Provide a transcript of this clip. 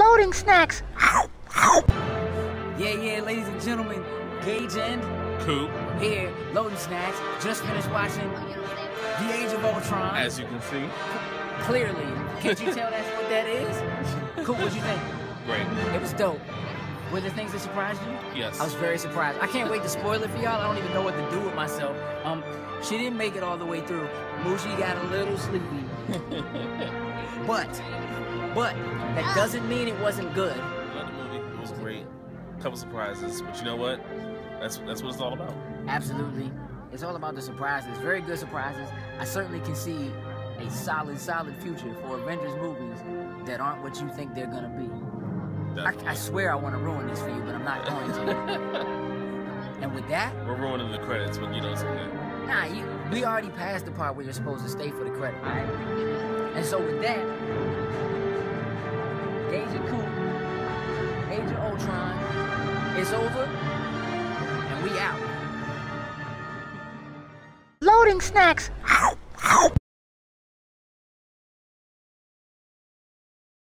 Loading snacks. Yeah, yeah, ladies and gentlemen, Gage and Coop, here, loading snacks. Just finished watching The Age of Ultron. as you can see, Clearly, can't you tell that's what that is? Cool. What'd you think? great. It was dope. Were there things that surprised you? Yes. I was very surprised. I can't wait to spoil it for y'all. I don't even know what to do with myself. Um, she didn't make it all the way through. Mushi got a little sleepy. but, but that doesn't mean it wasn't good. Love the movie. It was great. Couple surprises, but you know what? That's that's what it's all about. Absolutely. It's all about the surprises. Very good surprises. I certainly can see a solid, solid future for Avengers movies that aren't what you think they're gonna be. I, I swear I want to ruin this for you, but I'm not going to. and with that, We're ruining the credits, but you know it's okay. nah, you, we already passed the part where you're supposed to stay for the credit, alright? And so with that, is over, and we out. Loading snacks.